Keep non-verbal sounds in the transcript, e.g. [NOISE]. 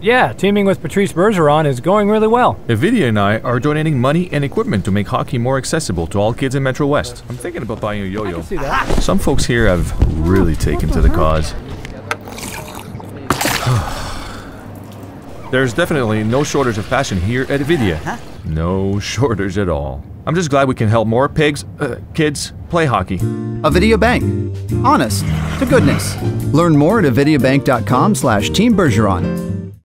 Yeah, teaming with Patrice Bergeron is going really well. Avidia and I are donating money and equipment to make hockey more accessible to all kids in Metro West. I'm thinking about buying a yo-yo. See that? Some folks here have really taken to the cause. [SIGHS] There's definitely no shortage of passion here at Avidia. No shortage at all. I'm just glad we can help more pigs, uh, kids, play hockey. Avidia Bank. Honest to goodness. Learn more at avidiabank.com slash teambergeron.